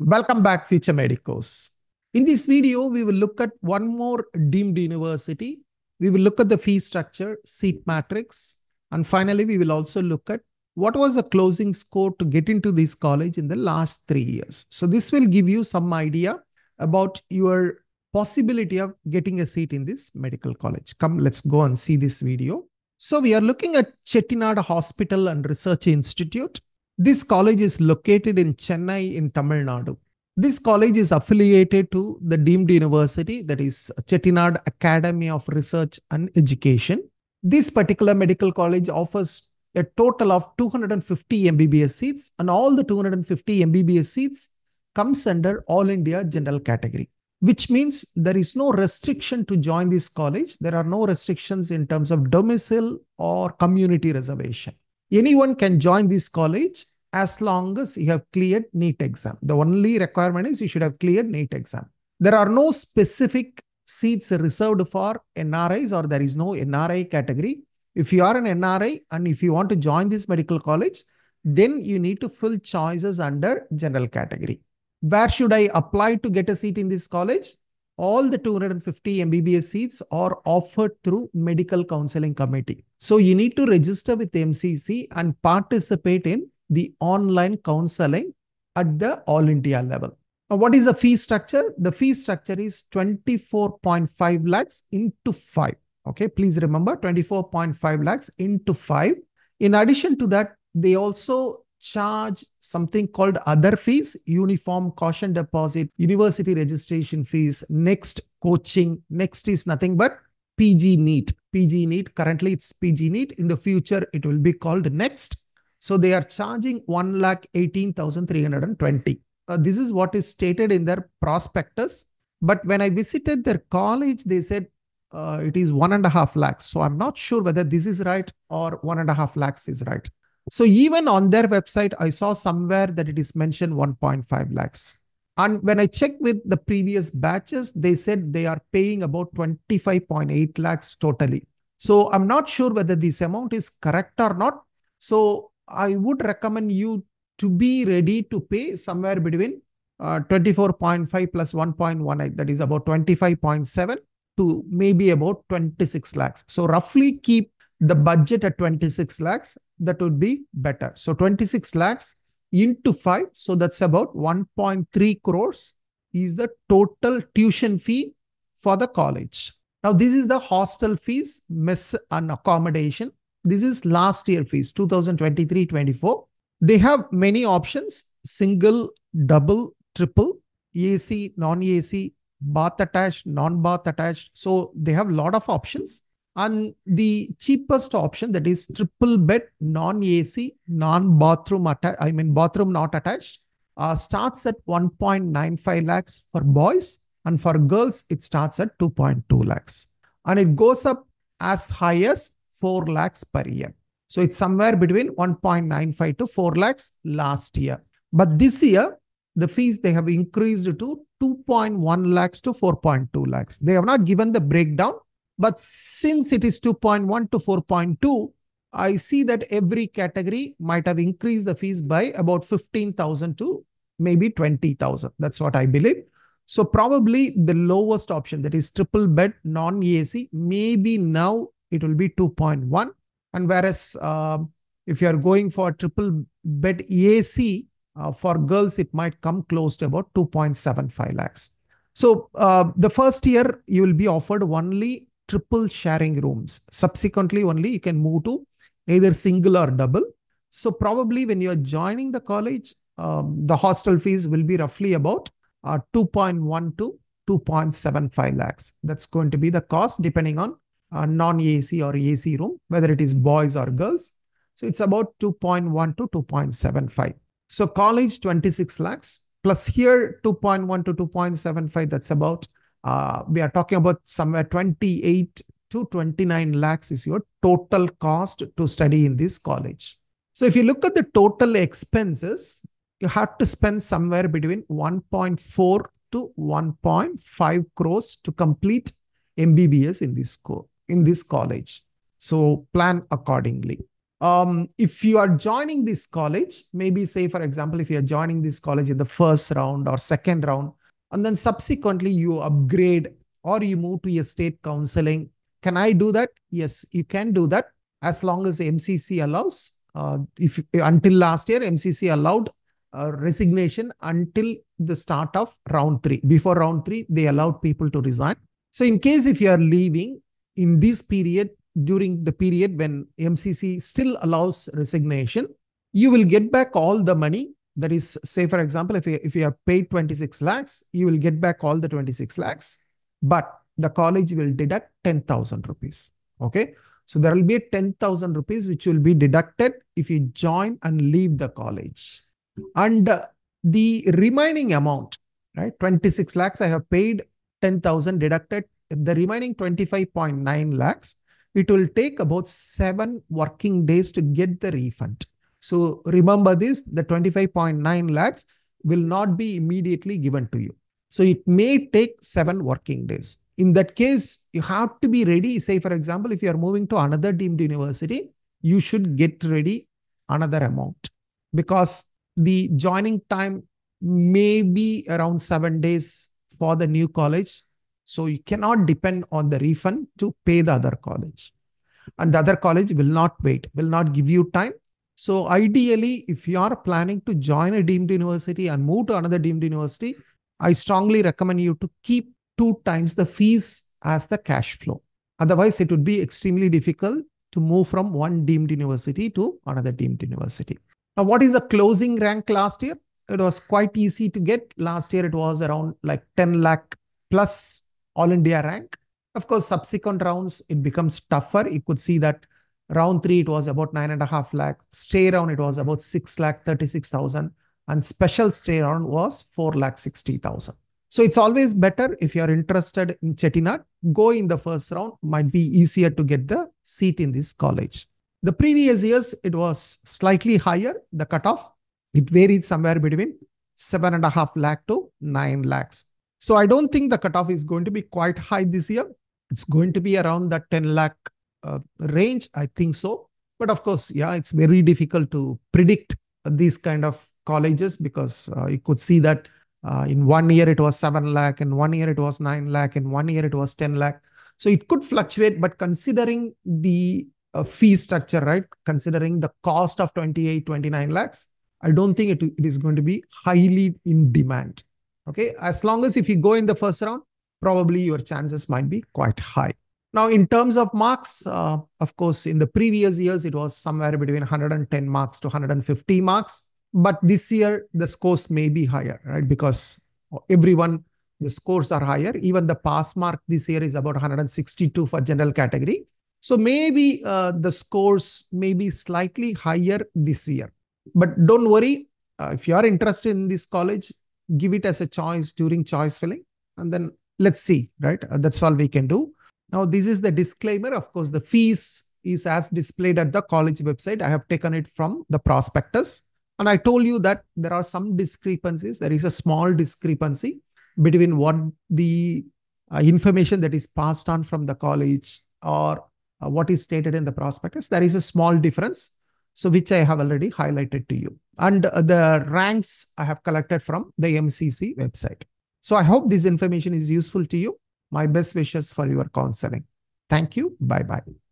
Welcome back, future medicos. In this video, we will look at one more deemed university. We will look at the fee structure, seat matrix, and finally, we will also look at what was the closing score to get into this college in the last three years. So this will give you some idea about your possibility of getting a seat in this medical college. Come, let's go and see this video. So we are looking at Chettinad Hospital and Research Institute. This college is located in Chennai in Tamil Nadu. This college is affiliated to the deemed university that is Chettinad Academy of Research and Education. This particular medical college offers a total of 250 MBBS seats and all the 250 MBBS seats comes under All India General Category, which means there is no restriction to join this college. There are no restrictions in terms of domicile or community reservation. Anyone can join this college as long as you have cleared NEET exam. The only requirement is you should have cleared NEET exam. There are no specific seats reserved for NRIs or there is no NRI category. If you are an NRI and if you want to join this medical college, then you need to fill choices under general category. Where should I apply to get a seat in this college? All the 250 MBBS seats are offered through medical counseling committee. So you need to register with MCC and participate in the online counseling at the all India level. Now, what is the fee structure? The fee structure is 24.5 lakhs into 5. Okay, please remember 24.5 lakhs into 5. In addition to that, they also charge something called other fees, uniform caution deposit, university registration fees, NExT coaching, NExT is nothing but PG NEET. PG NEET, currently it's PG NEET. In the future, it will be called NExT. So they are charging 1,18,320. Uh, this is what is stated in their prospectus. But when I visited their college, they said uh, it is one and a half lakhs. So I'm not sure whether this is right or one and a half lakhs is right. So even on their website, I saw somewhere that it is mentioned 1.5 lakhs. And when I checked with the previous batches, they said they are paying about 25.8 lakhs totally. So I'm not sure whether this amount is correct or not. So I would recommend you to be ready to pay somewhere between uh, 24.5 plus 1.18, that is about 25.7 to maybe about 26 lakhs. So roughly keep the budget at 26 lakhs, that would be better. So 26 lakhs into 5, so that's about 1.3 crores is the total tuition fee for the college. Now this is the hostel fees, mess and accommodation. This is last year fees, 2023-24. They have many options, single, double, triple, AC, non-AC, bath attached, non-bath attached. So they have a lot of options. And the cheapest option that is triple bed, non-AC, non-bathroom, I mean bathroom not attached, uh, starts at 1.95 lakhs for boys. And for girls, it starts at 2.2 lakhs. And it goes up as high as 4 lakhs per year. So it's somewhere between 1.95 to 4 lakhs last year. But this year, the fees they have increased to 2.1 lakhs to 4.2 lakhs. They have not given the breakdown, but since it is 2.1 to 4.2, I see that every category might have increased the fees by about 15,000 to maybe 20,000. That's what I believe. So probably the lowest option that is triple bed non-AC, maybe now it will be 2.1. And whereas uh, if you are going for triple bed AC, uh, for girls, it might come close to about 2.75 lakhs. So uh, the first year, you will be offered only triple sharing rooms. Subsequently, only you can move to either single or double. So probably when you are joining the college, um, the hostel fees will be roughly about uh, 2.1 to 2.75 lakhs. That's going to be the cost depending on uh, non-AC or AC room, whether it is boys or girls. So it's about 2.1 to 2.75. So college 26 lakhs plus here 2.1 to 2.75. That's about, uh, we are talking about somewhere 28 to 29 lakhs is your total cost to study in this college. So if you look at the total expenses, you have to spend somewhere between 1.4 to 1.5 crores to complete MBBS in this school in this college. So plan accordingly. Um, if you are joining this college, maybe say, for example, if you are joining this college in the first round or second round, and then subsequently you upgrade or you move to a state counseling, can I do that? Yes, you can do that as long as MCC allows. Uh, if Until last year, MCC allowed uh, resignation until the start of round three. Before round three, they allowed people to resign. So in case if you are leaving in this period, during the period when MCC still allows resignation, you will get back all the money. That is, say, for example, if you, if you have paid 26 lakhs, you will get back all the 26 lakhs, but the college will deduct 10,000 rupees. Okay. So there will be 10,000 rupees which will be deducted if you join and leave the college. And the remaining amount, right, 26 lakhs, I have paid 10,000 deducted. The remaining 25.9 lakhs, it will take about seven working days to get the refund. So remember this, the 25.9 lakhs will not be immediately given to you. So it may take seven working days. In that case, you have to be ready. Say, for example, if you are moving to another deemed university, you should get ready another amount because the joining time may be around seven days for the new college. So you cannot depend on the refund to pay the other college. And the other college will not wait, will not give you time. So ideally, if you are planning to join a deemed university and move to another deemed university, I strongly recommend you to keep two times the fees as the cash flow. Otherwise, it would be extremely difficult to move from one deemed university to another deemed university. Now, what is the closing rank last year? It was quite easy to get. Last year, it was around like 10 lakh plus All India rank. Of course, subsequent rounds, it becomes tougher. You could see that round three, it was about nine and a half lakh. Stray round, it was about 6 lakh 36,000. And special stray round was 4 lakh 60,000. So it's always better if you're interested in Chettinad, go in the first round. Might be easier to get the seat in this college. The previous years, it was slightly higher, the cutoff. It varied somewhere between seven and a half lakh to nine lakhs. So I don't think the cutoff is going to be quite high this year. It's going to be around the 10 lakh uh, range. I think so. But of course, yeah, it's very difficult to predict these kind of colleges because uh, you could see that uh, in one year it was 7 lakh, in one year it was 9 lakh, in one year it was 10 lakh. So it could fluctuate, but considering the a fee structure, right? Considering the cost of 28, 29 lakhs, I don't think it, it is going to be highly in demand. Okay. As long as if you go in the first round, probably your chances might be quite high. Now, in terms of marks, uh, of course, in the previous years, it was somewhere between 110 marks to 150 marks. But this year, the scores may be higher, right? Because everyone, the scores are higher. Even the pass mark this year is about 162 for general category. So maybe uh, the scores may be slightly higher this year. But don't worry, uh, if you are interested in this college, give it as a choice during choice filling. And then let's see, right? Uh, that's all we can do. Now, this is the disclaimer. Of course, the fees is as displayed at the college website. I have taken it from the prospectus. And I told you that there are some discrepancies. There is a small discrepancy between what the uh, information that is passed on from the college or uh, what is stated in the prospectus. There is a small difference, so which I have already highlighted to you. And uh, the ranks I have collected from the MCC website. So I hope this information is useful to you. My best wishes for your counseling. Thank you. Bye-bye.